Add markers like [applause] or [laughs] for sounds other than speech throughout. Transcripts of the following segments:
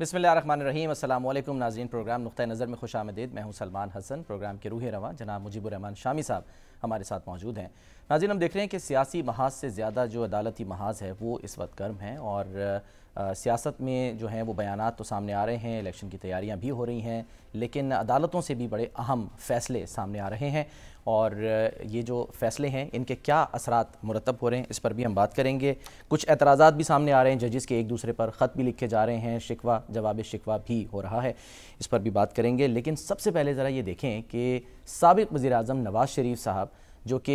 बिसमीम अल्लाम नाजीन प्रोग्राम नुक़ नज़र में खुश आमदीद। मैं हूँ सलमान हसन, प्रोग्राम के रूह रवा, जनाब मुजीबरहमान शामी साहब हमारे साथ मौजूद हैं। नाजीन हम देख रहे हैं कि सियासी महाज से ज़्यादा जो अदालती महाज है, वो इस वक्त गर्म है और सियासत में जो हैं वो बयान तो सामने आ रहे हैं, इलेक्शन की तैयारियाँ भी हो रही हैं, लेकिन अदालतों से भी बड़े अहम फ़ैसले सामने आ रहे हैं। और ये जो फ़ैसले हैं, इनके क्या असरात मुरतब हो रहे हैं, इस पर भी हम बात करेंगे। कुछ एतराज़ा भी सामने आ रहे हैं, जजिस के एक दूसरे पर ख़त भी लिखे जा रहे हैं, शिकवा, जवाब शिकवा भी हो रहा है, इस पर भी बात करेंगे। लेकिन सबसे पहले ज़रा ये देखें कि सबक वज़ी अजम नवाज़ शरीफ साहब, जो कि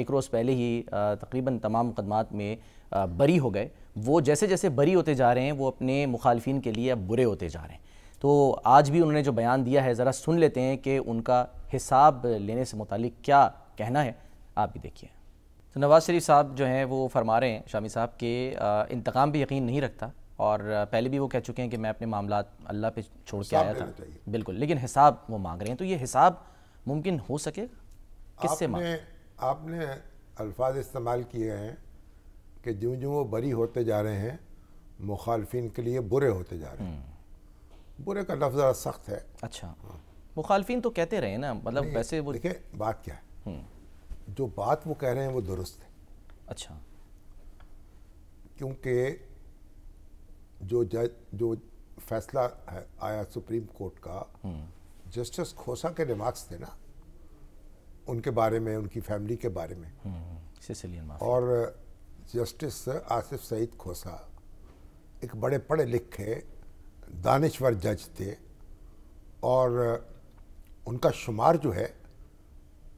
एक रोज़ पहले ही तकरीबन तमाम मुकदमात में बरी हो गए, वो जैसे जैसे बरी होते जा रहे हैं, वो अपने मुखालफी के लिए अब बुरे होते जा रहे हैं। तो आज भी उन्होंने जो बयान दिया है, ज़रा सुन लेते हैं कि उनका हिसाब लेने से मुतालिक क्या कहना है आप भी देखिए। तो नवाज़ शरीफ साहब जो हैं वो फरमा रहे हैं शामी साहब के इंतकाम भी यकीन नहीं रखता और पहले भी वो कह चुके हैं कि मैं अपने मामला अल्लाह पे छोड़ के आया था। बिल्कुल लेकिन हिसाब वो मांग रहे हैं। तो ये हिसाब मुमकिन हो सके? किससे आपने, आपने अल्फाज इस्तेमाल किए हैं कि जो जो वो बरी होते जा रहे हैं मुखालफी के लिए बुरे होते जा रहे हैं। हम्म। बुरे का लफ्ज़ ज़रा सख्त है। अच्छा। हाँ। मुखालफी तो कहते रहे ना मतलब वैसे वो देखिए बात क्या है? हम्म। जो बात वो कह रहे हैं वो दुरुस्त है। अच्छा। क्योंकि जो जज जो फैसला है आया सुप्रीम कोर्ट का हम्म। जस्टिस खोसा के रिमार्क्स थे ना उनके बारे में उनकी फैमिली के बारे में। और जस्टिस आसिफ सईद खोसा एक बड़े पढ़े लिखे दानश्वर जज थे और उनका शुमार जो है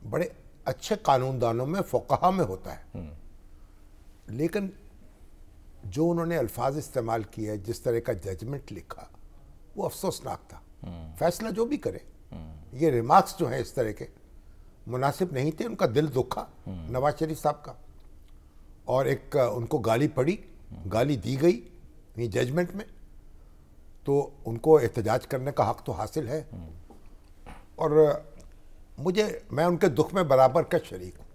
बड़े अच्छे कानूनदानों में फ़ोकहा में होता है। हम्म। लेकिन जो उन्होंने अल्फाज इस्तेमाल किए जिस तरह का जजमेंट लिखा वो अफसोसनाक था। हम्म। फैसला जो भी करे हम्म। ये रिमार्क्स जो हैं इस तरह के मुनासिब नहीं थे उनका दिल दुखा नवाज़ शरीफ साहब का। और एक उनको गाली पड़ी गाली दी गई ये जजमेंट में। तो उनको एहतजाज करने का हक तो हासिल है। और मुझे मैं उनके दुख में बराबर का शरीक हूँ।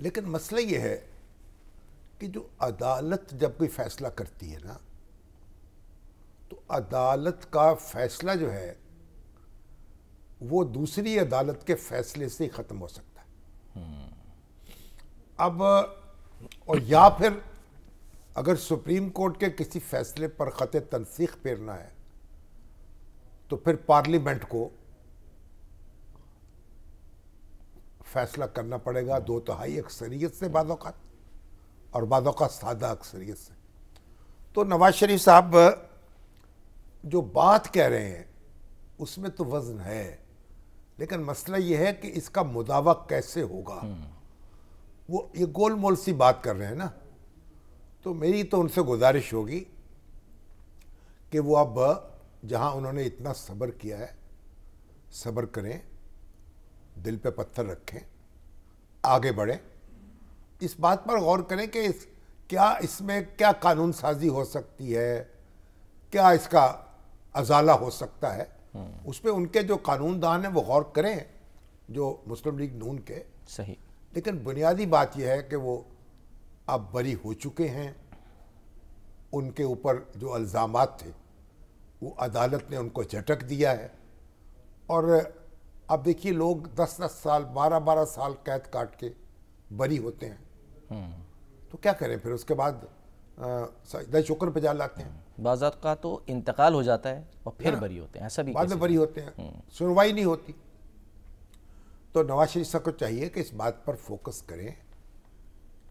लेकिन मसला ये है कि जो अदालत जब कोई फैसला करती है ना तो अदालत का फैसला जो है वो दूसरी अदालत के फैसले से ही ख़त्म हो सकता है। अब और या फिर अगर सुप्रीम कोर्ट के किसी फैसले पर ख़त तनसीख फेरना है तो फिर पार्लियामेंट को फैसला करना पड़ेगा, दो तहाई अक्सरियत से, बाद और बाद सादा अक्सरियत से। तो नवाज़ शरीफ साहब, जो बात कह रहे हैं, उसमें तो वज़न है, लेकिन मसला यह है कि इसका मुदावा कैसे होगा? वो ये गोल मोल सी बात कर रहे हैं ना तो मेरी तो उनसे गुजारिश होगी कि वो अब जहाँ उन्होंने इतना सब्र किया है सब्र करें दिल पे पत्थर रखें आगे बढ़ें। इस बात पर गौर करें कि इस क्या इसमें क्या कानून साजी हो सकती है क्या इसका अजाला हो सकता है उस पर उनके जो कानूनदान हैं वो गौर करें जो मुस्लिम लीग नून के। सही। लेकिन बुनियादी बात यह है कि वो अब बरी हो चुके हैं उनके ऊपर जो इल्ज़ाम थे वो अदालत ने उनको झटक दिया है। और अब देखिए लोग दस दस साल बारह बारह साल कैद काट के बरी होते हैं। हम्म। तो क्या करें? फिर उसके बाद सजदा शुक्र पे जा लाते हैं। बाजात का तो इंतकाल हो जाता है और फिर बरी होते हैं ऐसा भी बाद में बरी होते हैं। हम्म। सुनवाई नहीं होती। तो नवाज़ शरीफ साहब को चाहिए कि इस बात पर फोकस करें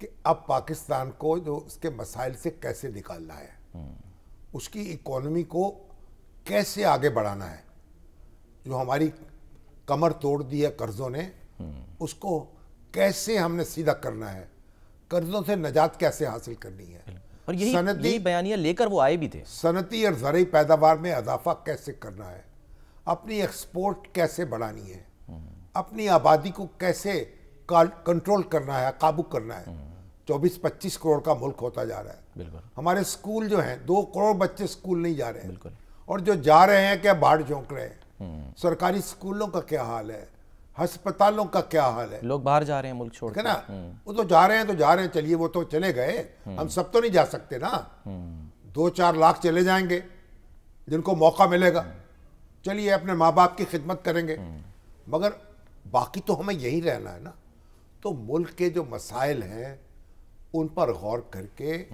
कि अब पाकिस्तान को जो उसके मसाइल से कैसे निकालना है। हम्म। उसकी इकोनॉमी को कैसे आगे बढ़ाना है? जो हमारी कमर तोड़ दी है कर्जों ने उसको कैसे हमने सीधा करना है? कर्जों से नजात कैसे हासिल करनी है? और यही सनती यही बयानियाँ लेकर वो आए भी थे। सनती और ज़रिए पैदावार में इजाफा कैसे करना है? अपनी एक्सपोर्ट कैसे बढ़ानी है? अपनी आबादी को कैसे कंट्रोल करना है काबू करना है? चौबीस पच्चीस करोड़ का मुल्क होता जा रहा है। हमारे स्कूल जो हैं दो करोड़ बच्चे स्कूल नहीं जा रहे हैं। और जो जा रहे हैं क्या बाढ़ झोंक रहे हैं? हम्म। सरकारी स्कूलों का क्या हाल है? अस्पतालों का क्या हाल है? लोग बाहर जा रहे हैं मुल्क छोड़ के ना? हम्म। वो तो जा रहे हैं तो जा रहे हैं चलिए वो तो चले गए। हम्म। हम सब तो नहीं जा सकते ना। दो चार लाख चले जाएँगे जिनको मौका मिलेगा। चलिए अपने माँ बाप की खिदमत करेंगे। मगर बाकी तो हमें यही रहना है ना। तो मुल्क के जो मसाइल हैं उन पर गौर करके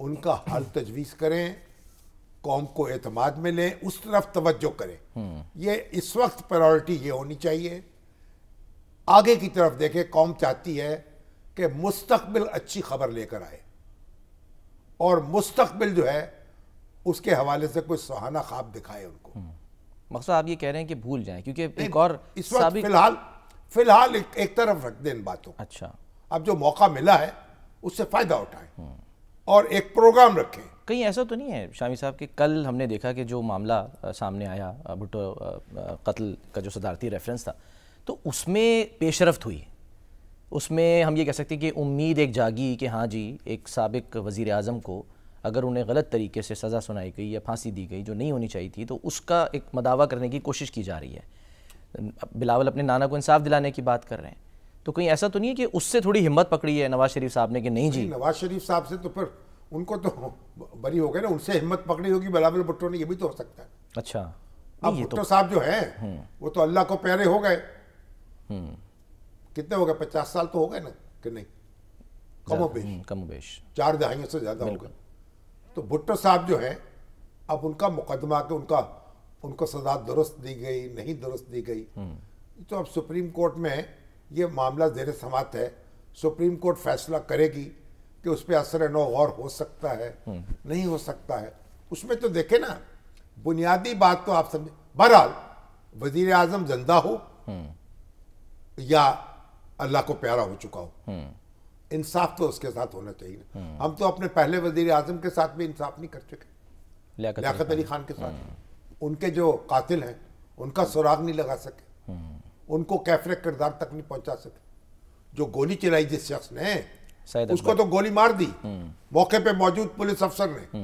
उनका हल तजवीज़ करें। कौम को एतमाद में लें उस तरफ़ तवज्जो करें। ये इस वक्त प्रायोरिटी ये होनी चाहिए। आगे की तरफ़ देखें कौम चाहती है कि मुस्तकबिल अच्छी खबर लेकर आए। और मुस्तकबिल जो है उसके हवाले से कोई सुहाना ख्वाब दिखाए उनको। मकसद आप ये कह रहे हैं कि भूल जाएँ क्योंकि एक और इस वक्त फ़िलहाल फ़िलहाल एक, एक तरफ़ रख दें इन बातों अच्छा। अब जो मौका मिला है उससे फ़ायदा उठाएँ। और एक प्रोग्राम रखें। कहीं ऐसा तो नहीं है, शामी साहब, कि कल हमने देखा कि जो मामला सामने आया भुट्टो कत्ल का जो सदारती रेफरेंस था तो उसमें पेशरफ्त हुई। उसमें हम ये कह सकते हैं कि उम्मीद एक जागी कि हाँ जी, एक सबक वज़ी अजम को अगर उन्हें गलत तरीके से सज़ा सुनाई गई या फांसी दी गई, जो नहीं होनी चाहिए थी तो उसका एक मदावा करने की कोशिश की जा रही है। बिलावल अपने नाना को इंसाफ दिलाने की बात कर रहे हैं। तो कहीं ऐसा तो नहीं है कि उससे थोड़ी हिम्मत पकड़ी है नवाज़ शरीफ साहब ने कि नहीं जी? नवाज़ शरीफ साहब से तो फिर उनको तो बरी हो गए ना उनसे हिम्मत पकड़ी होगी बिलावल भुट्टो ने ये भी तो हो सकता है। अच्छा। अब ये भुट्टो साहब जो है वो तो अल्लाह को प्यारे हो गए। कितने हो गए? पचास साल तो हो गए ना कि नहीं? कमो बेश। हम्म, कम बेश। चार दहाइयों से ज़्यादा हो गए। तो भुट्टो साहब जो है अब उनका मुकदमा के उनका उनको सजा दुरुस्त दी गई नहीं दुरुस्त दी गई। तो अब सुप्रीम कोर्ट में ये मामला जेर समात है। सुप्रीम कोर्ट फैसला करेगी कि उस पर असर नो गौर हो सकता है नहीं हो सकता है। उसमें तो देखे ना बुनियादी बात तो आप समझे। बहरहाल वज़ीर आज़म ज़िंदा हो या अल्लाह को प्यारा हो चुका हो। इंसाफ तो उसके साथ होना चाहिए। हम तो अपने पहले वज़ीर आज़म के साथ भी इंसाफ नहीं कर चुके। लियाकत अली खान। के साथ। उनके जो कातिल हैं उनका सुराग नहीं लगा सके। उनको कैफरे किरदार तक नहीं पहुँचा सके। जो गोली चलाई जिस शख्स ने उसको तो गोली मार दी। मौके पे मौजूद पुलिस अफसर ने।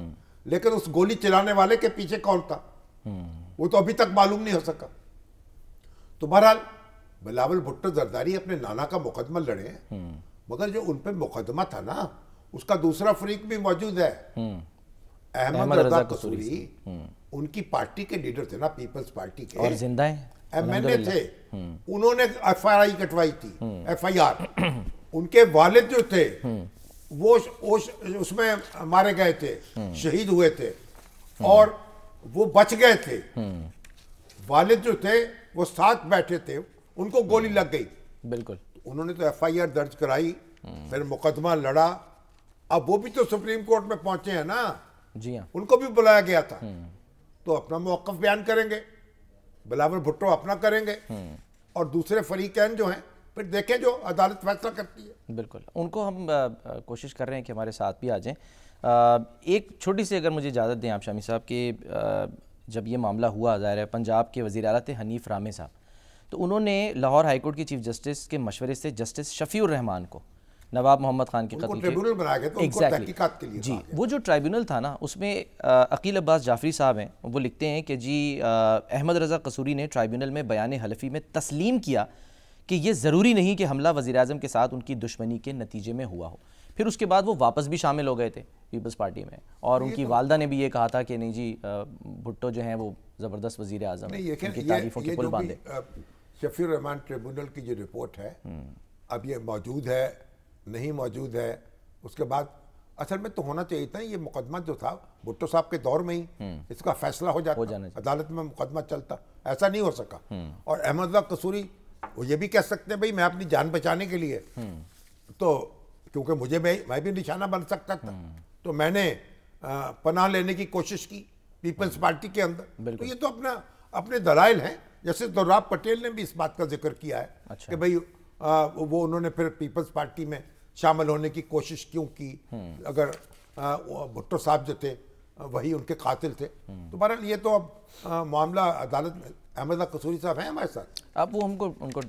लेकिन उस गोली चलाने वाले के पीछे कौन था? वो तो अभी तक मालूम नहीं हो सका। तो बहरहाल बिलावल भुट्टो जरदारी अपने नाना का मुकदमा लड़े। हैं मगर जो उन पे मुकदमा था ना उसका दूसरा फरीक भी मौजूद है। अहमद रजा कसूरी। उनकी पार्टी के लीडर थे ना पीपल्स पार्टी के। और ज़िंदा है? एमएनए थे उन्होंने एफ़ कटवाई थी एफआईआर। उनके वालिद जो थे वो वो उसमें मारे गए थे शहीद हुए थे और वो बच गए थे। वालिद जो थे वो साथ बैठे थे उनको गोली लग गई। बिल्कुल। उन्होंने तो एफआईआर दर्ज कराई फिर मुकदमा लड़ा। अब वो भी तो सुप्रीम कोर्ट में पहुँचे हैं ना। जी हाँ। उनको भी बुलाया गया था। तो अपना मौकफ बयान करेंगे। बिलावल भुट्टो अपना करेंगे और दूसरे फरीकैन जो हैं फिर देखें जो अदालत फैसला करती है। बिल्कुल। उनको हम अ, कोशिश कर रहे हैं कि हमारे साथ भी आ जाएँ। एक छोटी सी अगर मुझे इजाज़त दें आप शामी साहब कि जब ये मामला हुआ ज़ाहिर है पंजाब के वज़ी अला थे हनीफ रामे साहब तो उन्होंने लाहौर हाईकोर्ट के चीफ जस्टिस के मशवरे से जस्टिस शफ़ी रहमान को नवाब मोहम्मद खान के कत्ल तो के जी वो जो ट्राइब्यूनल था ना उसमें अकील अब्बास जाफरी साहब हैं वो लिखते हैं कि जी अहमद रज़ा कसूरी ने ट्राइब्यूनल में बयान हलफी में तस्लीम किया कि ये ज़रूरी नहीं कि हमला वज़ी अजम के साथ उनकी दुश्मनी के नतीजे में हुआ हो। फिर उसके बाद वो वापस भी शामिल हो गए थे पीपल्स पार्टी में। और उनकी तो वालदा ने भी ये कहा था कि नहीं जी भुट्टो जो हैं वो ज़बरदस्त वज़ी अजम उनकी तारीफ़ों की पुल बांधे। शफीर रहमान ट्रिब्यूनल की जो रिपोर्ट है अब ये मौजूद है नहीं मौजूद है। उसके बाद असल में तो होना चाहिए था ये मुकदमा जो था भुट्टो साहब के दौर में ही इसका फैसला हो जाता जाना चाहिए। अदालत में मुकदमा चलता ऐसा नहीं हो सका। और अहमद कसूरी वो ये भी कह सकते हैं भाई मैं अपनी जान बचाने के लिए तो क्योंकि मुझे मैं मैं भी निशाना बन सकता था। तो मैंने पनाह लेने की कोशिश की पीपल्स पार्टी के अंदर। तो ये तो अपना अपने दलाइल हैं जैसे दुर्राब पटेल ने भी इस बात का ज़िक्र किया है अच्छा। कि भाई वो उन्होंने फिर पीपल्स पार्टी में शामिल होने की कोशिश क्यों की? अगर भुट्टो साहब जो थे वही उनके कातिल थे। तो बहरहाल ये तो अब मामला अदालत में अहमद कसूरी साहब हैं हमारे साथ? अब वो हमको उनको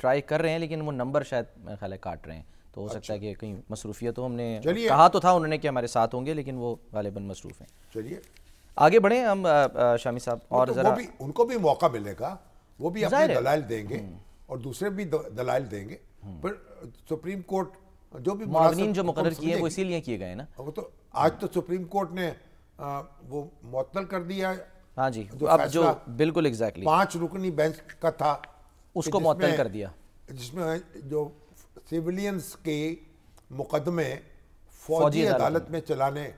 ट्राई कर रहे हैं लेकिन वो नंबर शायद मेरे ख्याल काट रहे हैं। तो हो अच्छा। सकता है कि कहीं मसरूफियत तो हमने। कहा तो था उन्होंने कि हमारे साथ होंगे लेकिन वो गालिबा मसरूफ़ हैं। चलिए। आगे बढ़ें हम शामी साहब और तो ज़रा वो भी उनको भी मौका मिलेगा वो भी अपने ज़ाहिर है। हम्म। देंगे और दूसरे भी द- दलाइल देंगे। फिर सुप्रीम कोर्ट जो भी मावनीन जो मुकर किए वो इसीलिए किए गए ना। वो तो आज तो सुप्रीम कोर्ट ने आ, वो मुअत्तल कर दिया हाँ। जी जो अब जो बिल्कुल एग्जैक्टली पाँच रुकनी बेंच का था उसको जिसमें- कर दिया। जिसमें जो सिविलियंस के मुकदमे फौजी अदालत में। चलाने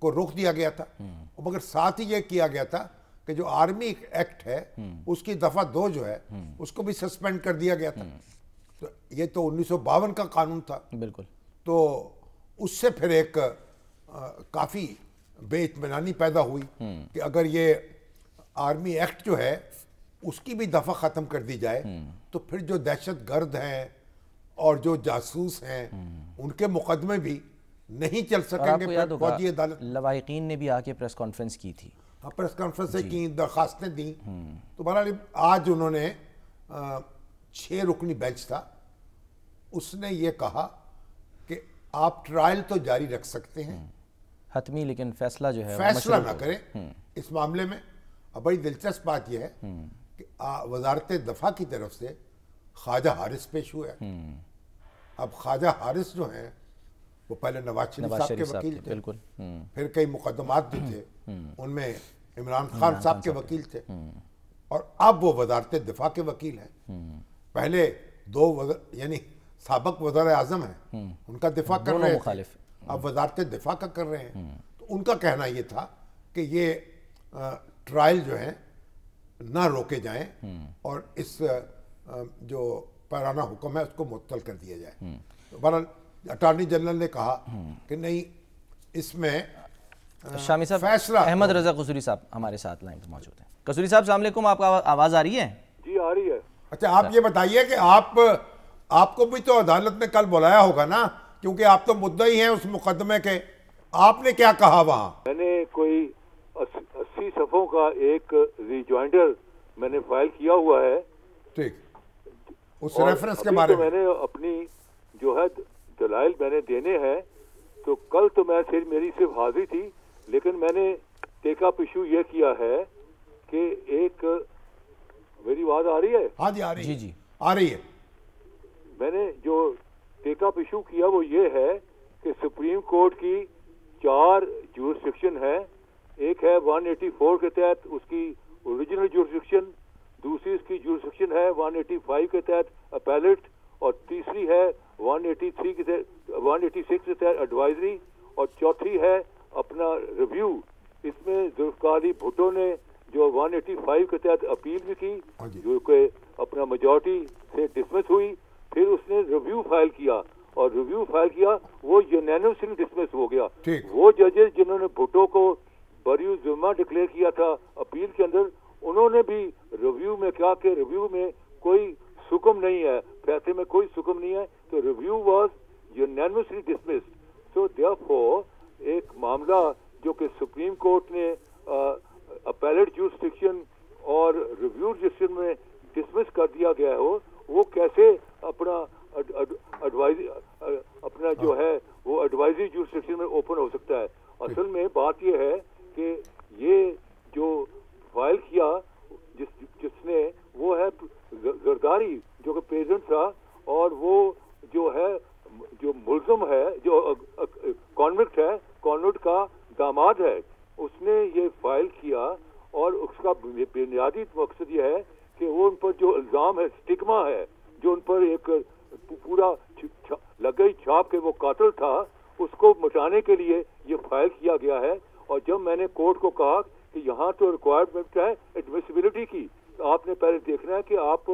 को रोक दिया गया था। और मगर साथ ही ये किया गया था कि जो आर्मी एक्ट है उसकी दफ़ा दो जो है उसको भी सस्पेंड कर दिया गया था। तो ये तो उन्नीस का कानून था। बिल्कुल। तो उससे फिर एक काफ़ी बेइतमानी पैदा हुई कि अगर ये आर्मी एक्ट जो है उसकी भी दफ़ा खत्म कर दी जाए तो फिर जो दहशत गर्द हैं और जो जासूस हैं उनके मुकदमे भी नहीं चल सकेंगे अदालत लवाकिन ने भी आके प्रेस कॉन्फ्रेंस की थी। हाँ प्रेस कॉन्फ्रेंसें की दरखास्तें दी। तो बहरहाल आज उन्होंने छह रुकनी बेंच था। उसने ये कहा कि आप ट्रायल तो जारी रख सकते हैं। हतमी लेकिन फैसला जो है फैसला ना करें इस मामले में। अब बड़ी दिलचस्प बात यह है कि वजारत दफ़ा की तरफ़ से ख्वाजा हारिस पेश हुए अब ख्वाजा हारिस जो हैं वो पहले नवाज़ शरीफ साहब के वकील थे बिल्कुल। हम्म, फिर कई मुकदमात जो थे। उनमें इमरान खान साहब के वकील थे। और अब वो वजारत दिफा के वकील हैं। पहले दो यानी सबक वज़र आज़म है उनका दिफा कर रहे मुखालिफ। अब वजारत दिफा का कर रहे हैं। तो उनका कहना ये था कि ये ट्रायल जो है ना रोके जाएँ और इस जो पैराना हुक्म है उसको मुअत्तल कर दिया जाए। तो बहरहाल अटॉर्नी जनरल ने कहा कि नहीं इसमें शामी साहब फैसला अहमद रजा कसूरी साहब हमारे साथ लाइन पर मौजूद हैं। कसूरी साहब सलाम आपका आवाज़ आ रही है? जी आ रही है। अच्छा आप ये बताइए कि आप आपको भी तो अदालत ने कल बुलाया होगा ना क्योंकि आप तो मुद्दा ही हैं उस मुकदमे के। आपने क्या कहा वहाँ? मैंने कोई अस्सी सफ़ों का एक रिजॉइंडर मैंने फ़ाइल किया हुआ है। ठीक। उस रेफरेंस के बारे तो में। मैंने अपनी जो है दलाइल मैंने देने हैं तो कल तो मैं सिर्फ़ मेरी सिर्फ़ हाजिर थी लेकिन मैंने टेका इशू ये किया है कि एक मेरी आवाज़ आ रही है? हाँ जी आ रही जी, है। जी। आ रही है। मैंने जो टेकअप इशू किया वो ये है कि सुप्रीम कोर्ट की चार जुरिस्डिक्शन है। एक है 184 के तहत उसकी ओरिजिनल जुरिस्डिक्शन दूसरी इसकी जुरिस्डिक्शन है 185 के तहत अपेलेट और तीसरी है 183 के तहत 186 के तहत एडवाइजरी और चौथी है अपना रिव्यू इसमें जुल्फकारी भुट्टो ने जो 185 के तहत अपील भी की हाँ जो। कि अपना मेजोरिटी से डिसमिस हुई फिर उसने रिव्यू फ़ाइल किया। और रिव्यू फ़ाइल किया वो यूनानिमसली डिसमिस हो गया। वो जजेस जिन्होंने भुट्टो को बरी जुर्मा डिक्लेयर किया था अपील के अंदर उन्होंने भी रिव्यू में क्या कि रिव्यू में कोई सुकम नहीं है फैसले में कोई सुकम नहीं है। तो review was unanimously dismissed so therefore एक मामला जो कि सुप्रीम कोर्ट ने अपेलेट जुरिस्डिक्शन और रिव्यू जुरिस्डिक्शन में डिसमिस कर दिया गया हो वो कैसे अपना एडवाइज अपना जो है। वो एडवाइजरी जुरिस्डिक्शन में ओपन हो सकता है। असल में बात ये है कि ये जो फ़ाइल किया जिस जिसने वो है ज- जरदारी जो कि प्रेसिडेंट था और वो जो है जो मुलजम है जो कॉन्विक्ट है कॉन्विक्ट का दामाद है उसने ये फ़ाइल किया और उसका बु- बुनियादी मकसद ये है कि वो उन पर जो इल्ज़ाम है स्टिग्मा है जो उन पर एक पू- पूरा छ- छ- लग गई छाप के वो कातिल था उसको मिटाने के लिए ये फ़ाइल किया गया है और जब मैंने कोर्ट को कहा कि यहाँ तो रिक्वायरमेंट है एडमिसिबिलिटी की तो आपने पहले देखना है कि आप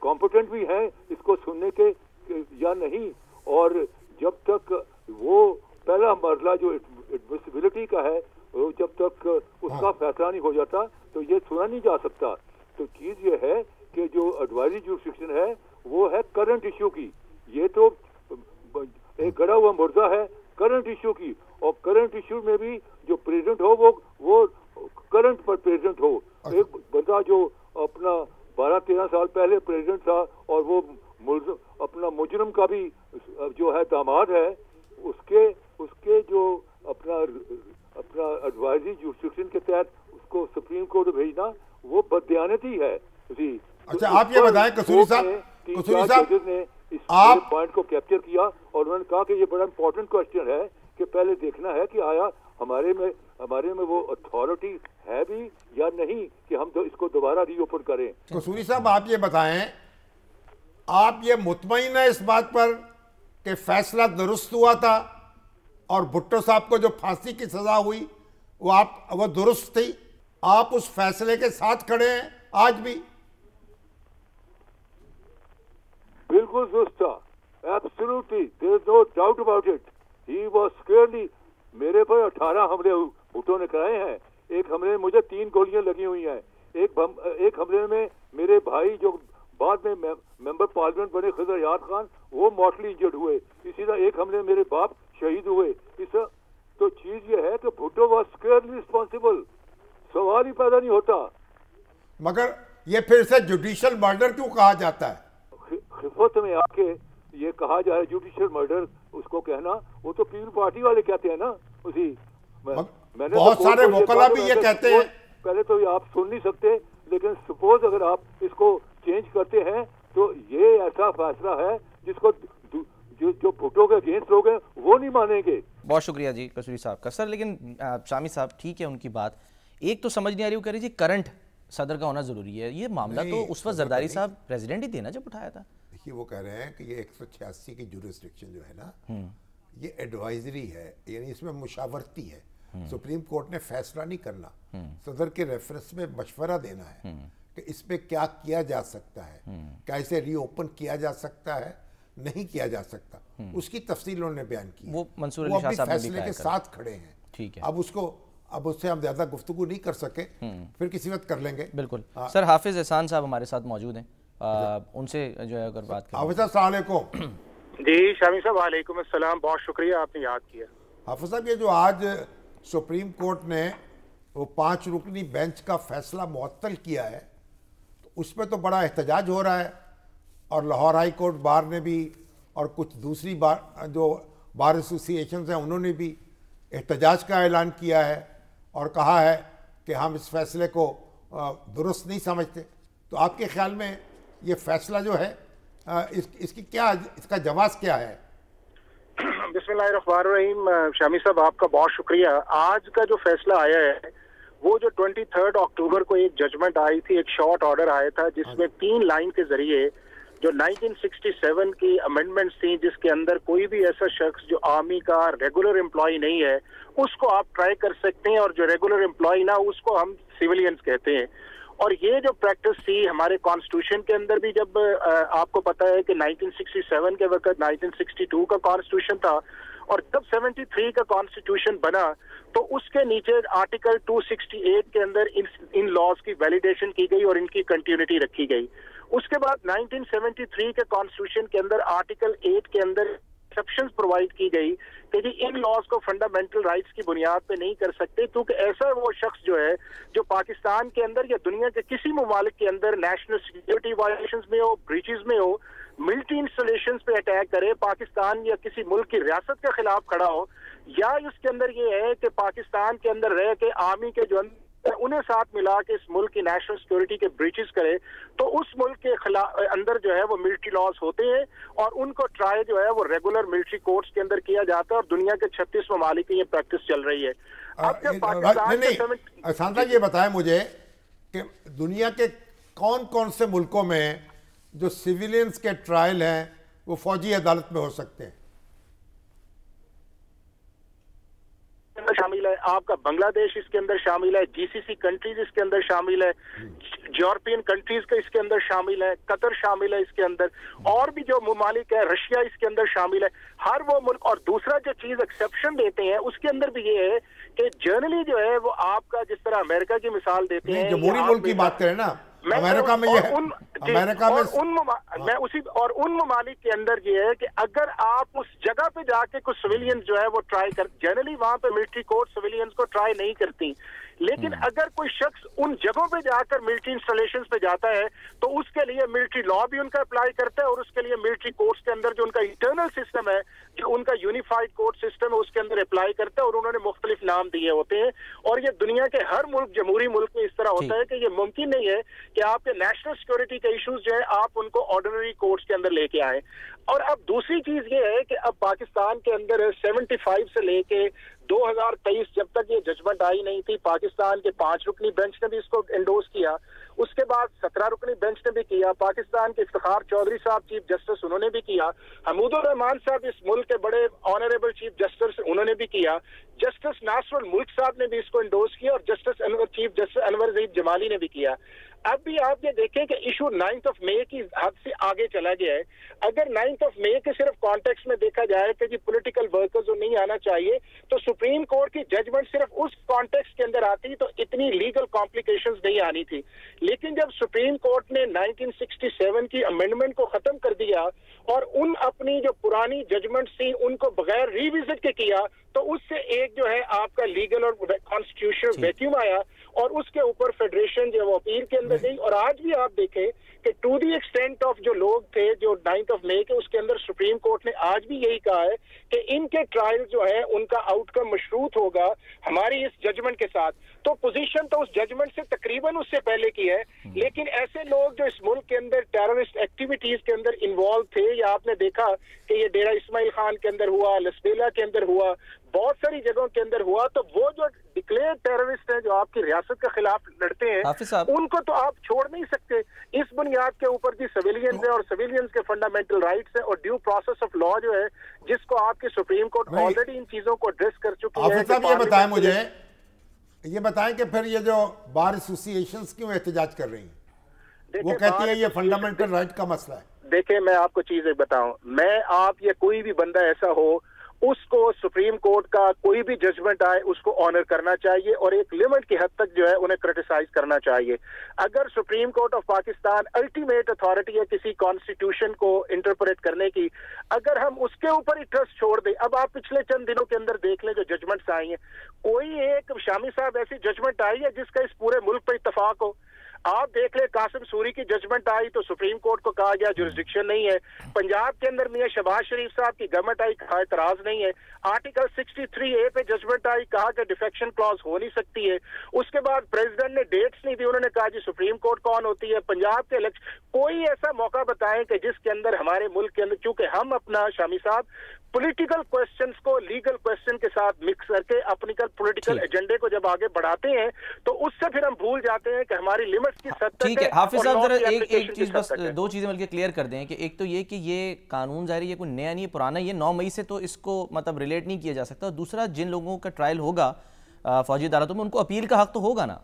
कॉम्पिटेंट भी हैं इसको सुनने के के- या नहीं और जब तक वो पहला मरला जो एडमिसिबिलिटी का है वो जब तक उसका फैसला नहीं हो जाता तो ये सुना नहीं जा सकता तो चीज़ ये है कि जो एडवाइजरी जुरिस्डिक्शन है वो है करंट इश्यू की ये तो ब- एक गड़ा हुआ मुर्दा है करंट इश्यू की और करंट इश्यू में भी जो प्रेसिडेंट हो वो वो करंट पर प्रेसिडेंट हो बंदा जो अपना बारह तेरह साल पहले प्रेसिडेंट था और वो अपना मुजरम का भी जो है दामाद है उसके उसके जो अपना अपना एडवाइजरी जुरिस्डिक्शन के तहत उसको सुप्रीम कोर्ट भेजना वो बदयानती है। जी। अच्छा, आप ये बताएँ, कसूरी साहब, कसूरी साहब, ने इस आप- पॉइंट को कैप्चर किया और उन्होंने कहा कि ये बड़ा इंपॉर्टेंट क्वेश्चन है कि पहले देखना है कि आया हमारे में हमारे में वो अथॉरिटी है भी या नहीं कि हम तो इसको दोबारा रीओपन करें? कसूरी साहब आप ये बताएँ आप ये मुतमिन है इस बात पर कि फैसला दुरुस्त हुआ था और भुट्टो साहब को जो फांसी की सजा हुई वो आप वो दुरुस्त थी। आप उस फैसले के साथ खड़े हैं आज भी। बिल्कुल दुरुस्त था। Absolutely there is no doubt about it he was scarcely मेरे पर 18 हमले भुट्टो ने कराए हैं। एक हमले में मुझे तीन गोलियाँ लगी हुई हैं। एक बम, एक हमले में मेरे भाई जो बाद में मेंबर पार्लियामेंट बने खजर याद खान वो मॉटली इंजर्ड हुए। इसी तरह एक हमले में मेरे बाप शहीद हुए। इस तो चीज़ ये है कि भुट्टो वॉज़ स्केयरली रिस्पॉन्सिबल। सवाल ही पैदा नहीं होता। मगर ये फिर से जुडिशियल मर्डर क्यों कहा जाता है? खिफत में आके ये कहा जाए जुडिशियल मर्डर उसको कहना वो तो पीपल पार्टी वाले कहते हैं ना उसी। मैंने बहुत तो सारे वोकला भी ये कहते हैं। पहले तो ये आप सुन नहीं सकते लेकिन सपोज़ अगर आप इसको चेंज करते हैं तो ये ऐसा फैसला है जिसको जो जो भुट्टो के अगेंस्ट लोग हैं वो नहीं मानेंगे। बहुत शुक्रिया जी कसूरी साहब का। सर लेकिन शामी साहब ठीक है उनकी बात। एक तो समझ नहीं आ रही वो कह रही जी करंट सदर का होना ज़रूरी है। ये मामला तो उस वक्त जरदारी साहब प्रेसिडेंट ही थे ना जब उठाया था। देखिए वो कह रहे हैं कि ये एक की जुरिस्डिक्शन जो है ना हम्म। ये एडवाइजरी है यानी इसमें मुशावरती है। हम्म। सुप्रीम कोर्ट ने फैसला नहीं करना। हम्म। सदर के रेफरेंस में मशवरा देना है कि इस पर क्या किया जा सकता है। क्या इसे रीओपन किया जा सकता है? नहीं किया जा सकता। उसकी तफसील उन्होंने बयान की वो मंसूर वो अपनी फैसले के साथ खड़े हैं। ठीक है। अब उसको अब उससे हम ज़्यादा गुफ्तु नहीं कर सके। फिर किसी वक्त कर लेंगे। बिल्कुल। हाँ। सर हाफिज एहसान साहब हमारे साथ मौजूद हैं। उनसे जो है अगर बात साहब जी शामी साहब वालेकुम अस्सलाम। बहुत शुक्रिया आपने याद किया। हाफिज साहब ये जो आज सुप्रीम कोर्ट ने वो पाँच रुकनी बेंच का फैसला मुअत्तल किया है तो उसमें तो बड़ा एहतजाज हो रहा है और लाहौर हाई कोर्ट बार ने भी और कुछ दूसरी बार जो बार एसोसिएशन हैं उन्होंने भी एहतजाज का ऐलान किया है और कहा है कि हम इस फैसले को दुरुस्त नहीं समझते। तो आपके ख्याल में ये फैसला जो है इस, इसकी क्या इसका जवाब क्या है? बिस्मिल्लाहिर्रहमानिर्रहीम शामी साहब आपका बहुत शुक्रिया। आज का जो फैसला आया है वो जो ट्वेंटी थर्ड अक्टूबर को एक जजमेंट आई थी एक शॉर्ट ऑर्डर आया था जिसमें हाँ। तीन लाइन के ज़रिए जो 1967 की अमेंडमेंट्स थी जिसके अंदर कोई भी ऐसा शख्स जो आर्मी का रेगुलर एम्प्लॉय नहीं है उसको आप ट्राई कर सकते हैं और जो रेगुलर एम्प्लॉय ना उसको हम सिविलियंस कहते हैं। और ये जो प्रैक्टिस थी हमारे कॉन्स्टिट्यूशन के अंदर भी जब आपको पता है कि 1967 के वक्त 1962 का कॉन्स्टिट्यूशन था और जब 73 का कॉन्स्टिट्यूशन बना तो उसके नीचे आर्टिकल 268 के अंदर इन इन लॉज की वैलिडेशन की गई और इनकी कंटिन्यूटी रखी गई। उसके बाद 1973 के कॉन्स्टिट्यूशन के अंदर आर्टिकल 8 के अंदर एक्सेप्शन प्रोवाइड की गई कि जी इन लॉज को फंडामेंटल राइट्स की बुनियाद पे नहीं कर सकते, क्योंकि ऐसा वो शख्स जो है, जो पाकिस्तान के अंदर या दुनिया के किसी ममालिक के अंदर नेशनल सिक्योरिटी वायलेशन में हो ब्रिचेज में हो मिलिट्री इंस्टॉलेशन पे अटैक करे, पाकिस्तान या किसी मुल्क की रियासत के खिलाफ खड़ा हो, या उसके अंदर ये है कि पाकिस्तान के अंदर रह के आर्मी के जो उन्हें साथ मिला के इस मुल्क की नेशनल सिक्योरिटी के ब्रिचेस करे तो उस मुल्क के खिलाफ अंदर जो है वो मिलिट्री लॉस होते हैं और उनको ट्राई जो है वो रेगुलर मिलिट्री कोर्ट्स के अंदर किया जाता है और दुनिया के छत्तीस ममालिक की ये प्रैक्टिस चल रही है। अब जब पाकिस्तान ये बताए मुझे कि दुनिया के कौन कौन से मुल्कों में जो सिविलियंस के ट्रायल हैं वो फौजी अदालत में हो सकते हैं अंदर शामिल है आपका बांग्लादेश इसके अंदर शामिल है जीसीसी कंट्रीज़ इसके अंदर शामिल है यूरोपियन कंट्रीज़ का इसके अंदर शामिल है कतर शामिल है इसके अंदर और भी जो ममालिक है रशिया इसके अंदर शामिल है। हर वो मुल्क और दूसरा जो चीज़ एक्सेप्शन देते हैं उसके अंदर भी ये है कि जर्नली जो है वो आपका जिस तरह अमेरिका की मिसाल देते हैं जमहूरी मुल्क की बात करें ना अमेरिका में ये उन अमेरिका में उन मैं उसी और उन ममालिक के अंदर ये है कि अगर आप उस जगह पे जाके कुछ सिविलियंस जो है वो ट्राई कर जनरली वहाँ पे मिलिट्री कोर्ट सिविलियंस को ट्राई नहीं करती। लेकिन हम्म। अगर कोई शख्स उन जगहों पे जाकर मिलिट्री इंस्टॉलेशन पे जाता है तो उसके लिए मिलिट्री लॉ भी उनका अप्लाई करता है और उसके लिए मिलिट्री कोर्ट्स के अंदर जो उनका इंटरनल सिस्टम है जो उनका यूनिफाइड कोर्ट सिस्टम है उसके अंदर अप्लाई करता है और उन्होंने मुख्तलिफ़ नाम दिए होते हैं। और ये दुनिया के हर मुल्क जमहूरी मुल्क में इस तरह होता है कि ये मुमकिन नहीं है कि आपके नेशनल सिक्योरिटी के इश्यूज़ जो है, आप उनको ऑर्डिनरी कोर्ट्स के अंदर लेके आए। और अब दूसरी चीज़ ये है कि अब पाकिस्तान के अंदर 75 से लेके 2023 जब तक ये जजमेंट आई नहीं थी, पाकिस्तान के पाँच रुकनी बेंच ने भी इसको एंडोर्स किया। उसके बाद सत्रह रुकनी बेंच ने भी किया, पाकिस्तान के इफ्तार चौधरी साहब चीफ जस्टिस उन्होंने भी किया। हमूदुर रहमान साहब, इस मुल्क के बड़े ऑनरेबल चीफ जस्टिस उन्होंने भी किया। जस्टिस नासरुल मुल्क साहब ने भी इसको इंडोर्स किया और justice Anwar chief justice Anwar Zaheer Jamali ने भी किया। अब भी आप ये देखें कि इशू नाइन्थ ऑफ़ मे की हद से आगे चला गया है। अगर नाइन्थ ऑफ़ मे के सिर्फ़ कॉन्टेक्स्ट में देखा जाए कि जी पोलिटिकल वर्कर्स नहीं आना चाहिए तो सुप्रीम कोर्ट की जजमेंट सिर्फ़ उस कॉन्टेक्स्ट के अंदर आती तो इतनी लीगल कॉम्प्लिकेशंस नहीं आनी थी। लेकिन जब सुप्रीम कोर्ट ने 1967 की अमेंडमेंट को खत्म कर दिया और उन अपनी जो पुरानी जजमेंट थी उनको बगैर रिविजिट के किया तो उससे एक जो है आपका लीगल और कॉन्स्टिट्यूशनल वैक्यूम आया और उसके ऊपर फेडरेशन जो वो अपील के अंदर गई और आज भी आप देखें कि टू दी एक्सटेंट ऑफ़ जो लोग थे जो नाइन्थ ऑफ़ मे के उसके अंदर सुप्रीम कोर्ट ने आज भी यही कहा है कि इनके ट्रायल जो है उनका आउटकम मशरूत होगा हमारी इस जजमेंट के साथ। तो पोजीशन तो उस जजमेंट से तकरीबन उससे पहले की है लेकिन ऐसे लोग जो इस मुल्क के अंदर टेररिस्ट एक्टिविटीज़ के अंदर इन्वॉल्व थे या आपने देखा कि ये डेरा इस्माइल खान के अंदर हुआ लसबेला के अंदर हुआ बहुत सारी जगहों के अंदर हुआ तो वो जो डिक्लेयर टेररिस्ट हैं जो आपकी रियासत के खिलाफ लड़ते हैं उनको तो आप छोड़ नहीं सकते। इस बुनियाद के ऊपर भी सिविलियंस है और सिविलियंस के फंडामेंटल राइट्स है और ड्यू प्रोसेस ऑफ़ लॉ जो है जिसको आपकी सुप्रीम कोर्ट ऑलरेडी इन चीज़ों को एड्रेस कर चुकी है ये बताएँ मुझे। ये बताएँ कि फिर ये जो बार एसोसिएशन क्यों एहतजाज कर रही हैं? वो कहती है ये फंडामेंटल राइट का मसला है। देखिए मैं आपको चीज़ एक बताऊँ। मैं आप या कोई भी बंदा ऐसा हो उसको सुप्रीम कोर्ट का कोई भी जजमेंट आए, उसको ऑनर करना चाहिए और एक लिमिट की हद तक जो है उन्हें क्रिटिसाइज करना चाहिए। अगर supreme court of Pakistan ultimate authority है किसी कॉन्स्टिट्यूशन को इंटरप्रेट करने की, अगर हम उसके ऊपर ही ट्रस्ट छोड़ दें, अब आप पिछले चंद दिनों के अंदर देख लें जो जजमेंट्स आई हैं, कोई एक शामी साहब ऐसी जजमेंट आई है जिसका इस पूरे मुल्क पर इतफाक हो? आप देख ले, कासिम सूरी की जजमेंट आई तो सुप्रीम कोर्ट को कहा गया जुरिस्डिक्शन नहीं है। पंजाब के अंदर मियाँ शबाज शरीफ साहब की गवर्नमेंट आई, कहा इतराज नहीं है। आर्टिकल 63 ए पे जजमेंट आई, कहा कि डिफेक्शन क्लॉज हो नहीं सकती है। उसके बाद प्रेसिडेंट ने डेट्स नहीं दी, उन्होंने कहा जी सुप्रीम कोर्ट कौन होती है? पंजाब के इलेक्शन कोई ऐसा मौका बताएँ कि जिसके अंदर हमारे मुल्क के अंदर चूँकि हम अपना शामी साहब पॉलिटिकल क्वेश्चंस को लीगल क्वेश्चन के साथ मिक्स करके अपनी कल पॉलिटिकल एजेंडे को जब आगे बढ़ाते हैं तो उससे फिर हम भूल जाते हैं कि हमारी लिमिट्स की सत्ता ठीक है। हाफिज साहब जरा एक एक चीज़ बस दो चीज़ें बल्कि क्लियर कर दें कि एक तो ये कि ये कानून जारी ये कोई नया नहीं पुराना ये नौ मई से तो इसको मतलब रिलेट नहीं किया जा सकता। और दूसरा जिन लोगों का ट्रायल होगा फौजी अदालतों में उनको अपील का हक तो होगा ना।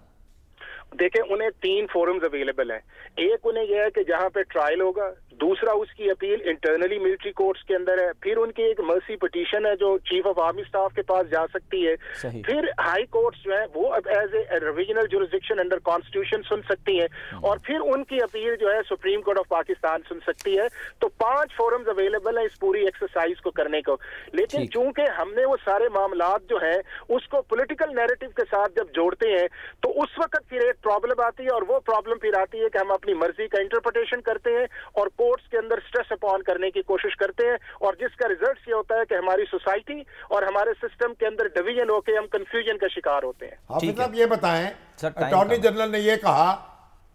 देखें उन्हें तीन फोरम्स अवेलेबल हैं। एक उन्हें यह है कि जहाँ पे ट्रायल होगा दूसरा उसकी अपील इंटरनली मिलिट्री कोर्ट्स के अंदर है फिर उनकी एक मर्सी पटिशन है जो चीफ ऑफ़ आर्मी स्टाफ के पास जा सकती है। फिर हाई कोर्ट्स जो है वो अब as a revisional jurisdiction under constitution सुन सकती है हम्म। और फिर उनकी अपील जो है सुप्रीम कोर्ट ऑफ़ पाकिस्तान सुन सकती है। तो पाँच फोरम्स अवेलेबल है इस पूरी एक्सरसाइज को करने को। लेकिन चूँकि हमने वो सारे मामला जो है उसको पोलिटिकल नेरेटिव के साथ जब जोड़ते हैं तो उस वक्त फिर एक प्रॉब्लम आती है और वो प्रॉब्लम फिर आती है कि हम अपनी मर्ज़ी का इंटरप्रिटेशन करते हैं और कोर्ट्स के अंदर स्ट्रेस अपॉन करने की कोशिश करते हैं और जिसका रिज़ल्ट ये होता है कि हमारी सोसाइटी और हमारे सिस्टम के अंदर डिवीज़न होकर हम कंफ्यूजन का शिकार होते हैं। हाफिज साहब ये बताएँ अटॉर्नी जनरल ने ये कहा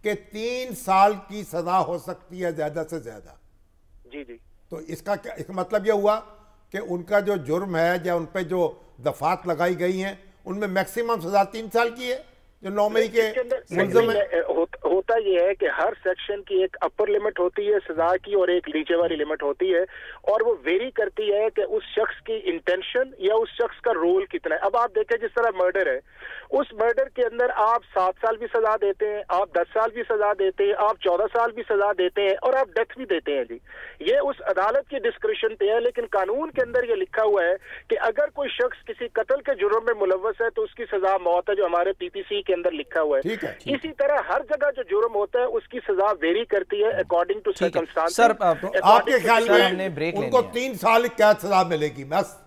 कि तीन साल की सजा हो सकती है ज़्यादा से ज़्यादा। जी जी। तो इसका क्या इसका मतलब यह हुआ कि उनका जो जुर्म है या उन पर जो दफात लगाई गई हैं उनमें मैक्सिमम सजा तीन साल की है। जो नौ मई के मुलजम है। होता यह है कि हर सेक्शन की एक अपर लिमिट होती है सजा की और एक नीचे वाली लिमिट होती है और वो वेरी करती है कि उस शख्स की इंटेंशन या उस शख्स का रोल कितना है। अब आप देखें जिस तरह मर्डर है उस मर्डर के अंदर आप सात साल भी सजा देते हैं आप दस साल भी सजा देते हैं आप चौदह साल भी सजा देते हैं और आप डेथ भी देते हैं जी। ये उस अदालत की डिस्क्रिप्शन पे है लेकिन कानून के अंदर ये लिखा हुआ है कि अगर कोई शख्स किसी कत्ल के जुर्म में मुलवस है तो उसकी सजा मौत है जो हमारे पीपीसी के अंदर लिखा हुआ है। इसी तरह हर जगह जो जुर्म होता है उसकी सजा वेरी करती है अकॉर्डिंग टू सर्कमस्टांस सर आपके ख्याल में उनको तीन साल क्या सजा मिलेगी? बस।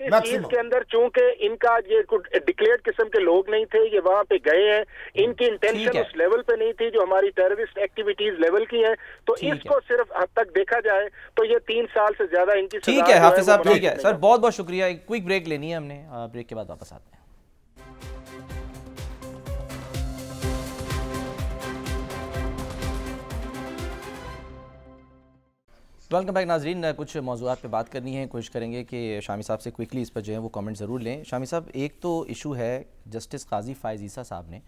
चीज़ के अंदर चूँकि इनका ये डिक्लेयर किस्म के लोग नहीं थे ये वहाँ पे गए हैं इनकी इंटेंशन उस लेवल पे नहीं थी जो हमारी टेररिस्ट एक्टिविटीज़ लेवल की हैं। तो इसको सिर्फ़ हद तक देखा जाए तो ये तीन साल से ज़्यादा इनकी ठीक है हाफिज साहब ठीक है। सर बहुत बहुत शुक्रिया। एक क्विक ब्रेक लेनी है हमने। ब्रेक के बाद वापस आते हैं। वेलकम बैक नाजरीन। कुछ मौजूद पे बात करनी है। कोशिश करेंगे कि शामी साहब से क्विकली इस पर जो है वो कमेंट ज़रूर लें। शामी साहब एक तो इशू है जस्टिस काजी फ़ायज़ ईसा साहब ने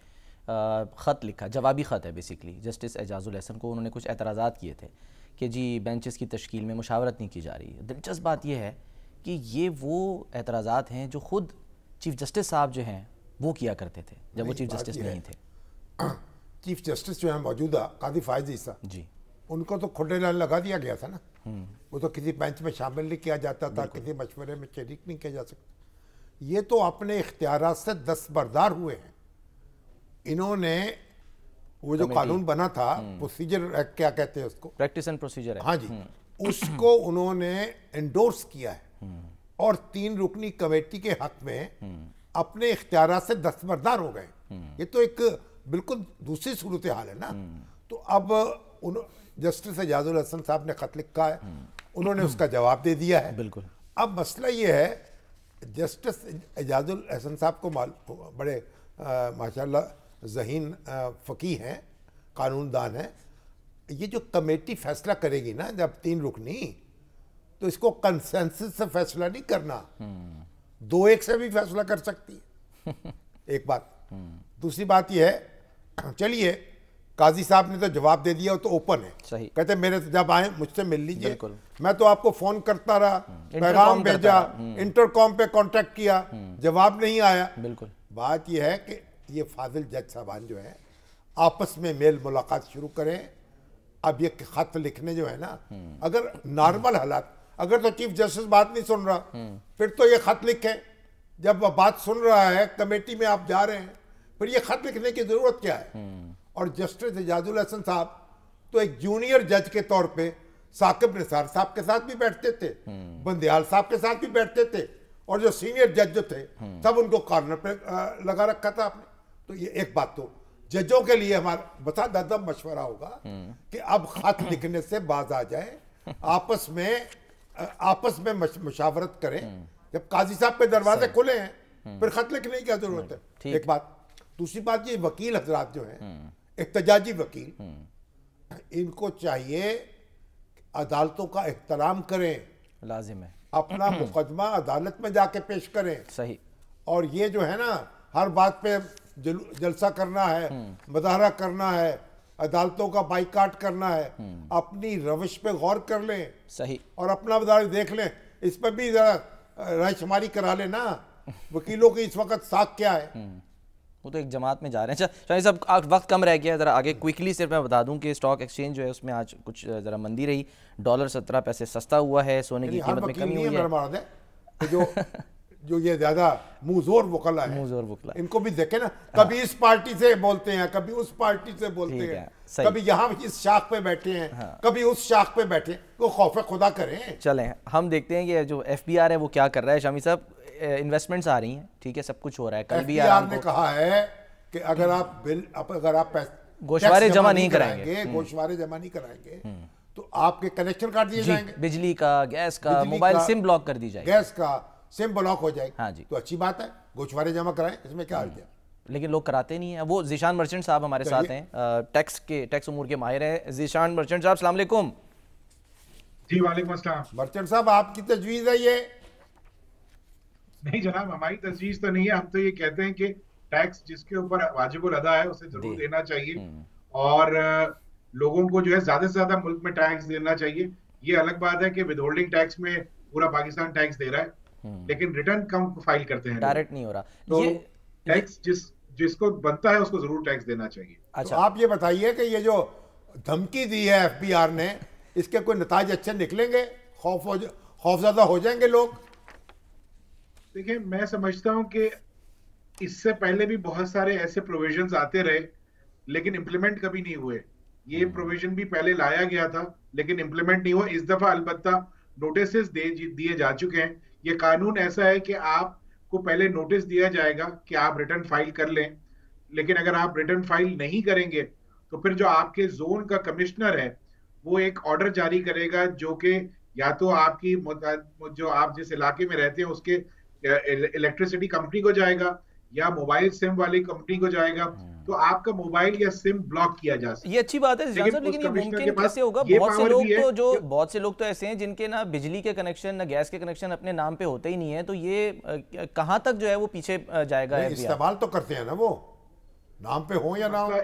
ख़त लिखा जवाबी ख़त है बेसिकली जस्टिस एजाजुल हसन को उन्होंने कुछ एतराज़ा किए थे कि जी बेंचेस की तश्कील में मुशावरत नहीं की जा रही। दिलचस्प बात यह है कि ये वो एतराज़ा हैं जो ख़ुद चीफ़ जस्टिस साहब जो हैं वो किया करते थे जब वो चीफ़ जस्टिस नहीं थे। [clears throat] चीफ जस्टिस जो है मौजूदा कादी फायज ईसा जी। उनको तो खुले लाल लगा दिया गया था ना। हम्म। वो तो किसी बेंच में शामिल नहीं किया जाता था किसी मशवरे में शरीक नहीं किया जा सकता। ये तो अपने इख्तियार से दस्तबरदार हुए हैं। इन्होंने वो जो कानून बना था प्रोसीजर हम्म। क्या कहते हैं उसको? प्रैक्टिस एंड प्रोसीजर हाँ जी। हम्म। उसको उन्होंने एंडोर्स किया है। और तीन रुकनी कमेटी के हक में अपने इख्तियार से दस्तबरदार हो गए। ये तो एक बिल्कुल दूसरी सूरत हाल है ना। तो अब उन जस्टिस एजाजुल हसन साहब ने खत लिखा है। उन्होंने उसका जवाब दे दिया है। बिल्कुल। अब मसला ये है जस्टिस एजाजुल हसन साहब को बड़े माशाल्लाह जहीन फ़की हैं कानूनदान हैं। ये जो कमेटी फैसला करेगी ना जब तीन रुकनी तो इसको कंसेंसस से फैसला नहीं करना। दो एक से भी फैसला कर सकती है। [laughs] एक बात। दूसरी बात यह है चलिए काजी साहब ने तो जवाब दे दिया वो तो ओपन है। सही। कहते मेरे जब आए मुझसे मिल लीजिए। मैं तो आपको फ़ोन करता रहा हम्म। पैगाम भेजा इंटरकॉम हम्म। पे कांटेक्ट किया हम्म। जवाब नहीं आया। बिल्कुल। बात यह है कि ये फाजिल जज साहबान जो है आपस में मेल मुलाकात शुरू करें। अब ये खत लिखने जो है ना अगर नॉर्मल हालात अगर तो चीफ जस्टिस बात नहीं सुन रहा फिर तो ये खत लिखे। जब बात सुन रहा है कमेटी में आप जा रहे हैं फिर ये खत लिखने की ज़रूरत क्या है? और जस्टिस एजाजुल हसन साहब तो एक जूनियर जज के तौर पे साकिब निसार साहब के साथ भी बैठते थे हम्म। बंदयाल साहब के साथ भी बैठते थे और जो सीनियर जज जो थे हम्म। सब उनको कॉर्नर पे लगा रखा था आपने। तो ये एक बात तो जजों के लिए हमारा बता दादा मशवरा होगा हम्म। कि अब खत लिखने से बाज आ जाए आपस में आपस में मुशावरत करें। जब काजी साहब के दरवाजे खुले हैं फिर खत लिखने की क्या ज़रूरत है? एक बात दूसरी बात ये वकील हजरात जो है एहतजाजी वकील। हम्म। इनको चाहिए अदालतों का एहतराम करें। लाजिम है। अपना मुकदमा अदालत में जाके पेश करें। सही। और ये जो है ना हर बात पे जल, जलसा करना है हम्म। मुजाहरा करना है अदालतों का बाइकाट करना है हम्म। अपनी रविश पे गौर कर लें। सही। और अपना बदार देख लें। इस पर भी जरा रायशुमारी करा लेना। [laughs] वकीलों की इस वक्त साख क्या है? वो तो एक जमात में जा रहे हैं। अच्छा शाही साहब वक्त कम रह गया ज़रा आगे क्विकली सिर्फ़ मैं बता दूँ कि स्टॉक एक्सचेंज जो है उसमें आज कुछ ज़रा मंदी रही। डॉलर सत्रह पैसे सस्ता हुआ है सोने की कीमत में कमी हुई है। जो जो ये ज़्यादा मुँह ज़ोर वकला है। मुँह ज़ोर वकला इनको भी देखे ना। कभी इस पार्टी से बोलते हैं कभी उस पार्टी से बोलते हैं है, कभी यहाँ इस शाख पे बैठे हैं हाँ। कभी उस शाख पे बैठे वो खौफ खुदा करें। चलें हम देखते हैं कि जो एफबीआर है वो क्या कर रहा है शामी साहब। इन्वेस्टमेंट्स आ रही हैं। ठीक है सब कुछ हो रहा है। कल भी आपने कहा है कि अगर आप बिल अगर आप गोशवारे जमा नहीं कराएँगे। हम्म। गोशवारे जमा नहीं कराएँगे हम्म। तो आपके कनेक्शन काट दिए जाएँगे। बिजली का गैस का मोबाइल सिम ब्लॉक कर दी जाएगी। गैस का सिम ब्लॉक हो जाएगी। हाँ जी। तो अच्छी बात है गोशवारे जमा कराएँ इसमें क्या हम्म। अर्ज़ लेकिन लोग कराते नहीं है। वो जीशान मर्चेंट साहब हमारे साथ हैं टैक्स के टैक्स उमूर के माहिर हैं। जीशान मर्चेंट साहब सलाम जी वालेकुम मर्चेंट साहब आपकी तजवीज़ है ये नहीं जनाब हमारी तजवीज तो नहीं है। हम तो ये कहते हैं कि टैक्स जिसके ऊपर वाजिबुल अदा है उसे ज़रूर देना चाहिए। हम्म। और लोगों को जो है ज़्यादा से ज़्यादा मुल्क में टैक्स देना चाहिए। ये अलग बात है कि विदहोल्डिंग टैक्स में पूरा पाकिस्तान टैक्स दे रहा है हम्म। लेकिन रिटर्न कम फ़ाइल करते हैं डायरेक्ट नहीं हो रहा। तो टैक्स जिस जिसको बनता है उसको ज़रूर टैक्स देना चाहिए। अच्छा। तो आप ये बताइए कि ये जो धमकी दी है एफबीआर ने इसके कोई नताज अच्छे निकलेंगे? खौफ हो खौफजदा हो जाएँगे लोग? देखिए मैं समझता हूँ कि इससे पहले भी बहुत सारे ऐसे प्रोविजंस आते रहे लेकिन इम्प्लीमेंट कभी नहीं हुए। ये प्रोविज़न हम्म। भी पहले लाया गया था लेकिन इंप्लीमेंट नहीं हुआ। इस दफ़ा अलबत्ता नोटिस दिए जा चुके हैं। ये कानून ऐसा है कि आपको पहले नोटिस दिया जाएगा कि आप रिटर्न फ़ाइल कर लें। लेकिन अगर आप रिटर्न फ़ाइल नहीं करेंगे तो फिर जो आपके जोन का कमिश्नर है वो एक ऑर्डर जारी करेगा जो कि या तो आपकी जो आप जिस इलाके में रहते हैं उसके इलेक्ट्रिसिटी कंपनी को जाएगा या मोबाइल सिम वाली कंपनी को जाएगा तो आपका मोबाइल या सिम ब्लॉक किया जा सकता ये अच्छी बात है लेकिन लेकिन ये मुमकिन कैसे होगा? बहुत से लोग तो जो बहुत से लोग तो ऐसे हैं जिनके ना बिजली के कनेक्शन ना गैस के कनेक्शन अपने नाम पे होते ही नहीं है तो ये कहाँ तक जो है वो पीछे जाएगा इस्तेमाल तो करते हैं ना वो। नाम पे हो या ना हो।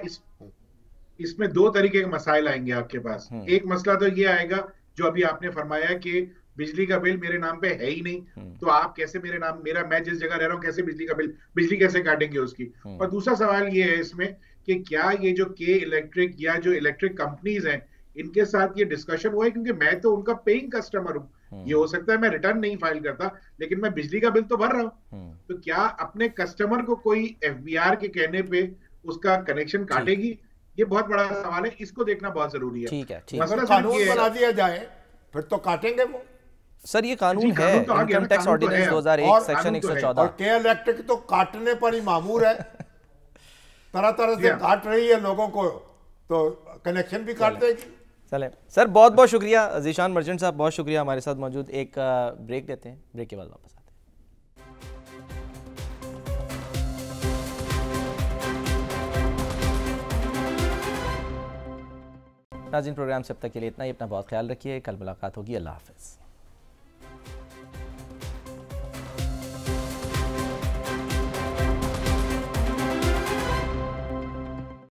इसमें दो तरीके के मसाइल आएँगे आपके पास। हम्म। एक मसला तो ये आएगा जो अभी आपने फरमाया कि बिजली का बिल मेरे नाम पे है ही नहीं। हम्म। तो आप कैसे मेरे नाम मेरा मैं जिस जगह रह रहा हूँ कैसे बिजली का बिल बिजली कैसे काटेंगे उसकी? हम्म। और दूसरा सवाल ये है इसमें कि क्या ये जो के इलेक्ट्रिक या जो इलेक्ट्रिक कंपनीज़ हैं इनके साथ ये डिस्कशन हुआ है? क्योंकि मैं तो उनका पेइंग कस्टमर हूँ। हम्म। ये हो सकता है मैं रिटर्न नहीं फ़ाइल करता लेकिन मैं बिजली का बिल तो भर रहा हूँ। तो क्या अपने कस्टमर को कोई एफबीआर के कहने पे उसका कनेक्शन काटेगी? ये बहुत बड़ा सवाल है इसको देखना बहुत ज़रूरी है। ठीक है ठीक है- बना दिया जाए फिर तो काटेंगे वो। सर ये कानून है। तो इनकम टैक्स तो ऑर्डिनेंस है। 2001 और सेक्शन कानून तो है। 114 और के इलेक्ट्रिक तो काटने पर ही मामूर है। [laughs] तरह तरह से काट रही है लोगों को तो कनेक्शन भी काट देगी। चले। सर बहुत बहुत शुक्रिया। जीशान मर्चेंट साहब बहुत शुक्रिया हमारे साथ मौजूद। एक ब्रेक लेते हैं। ब्रेक के बाद वापस आते हैं। नाजिन प्रोग्राम से अब तक के लिए इतना ही। अपना बहुत ख्याल रखिए। कल मुलाकात होगी। अल्लाह हाफिज़।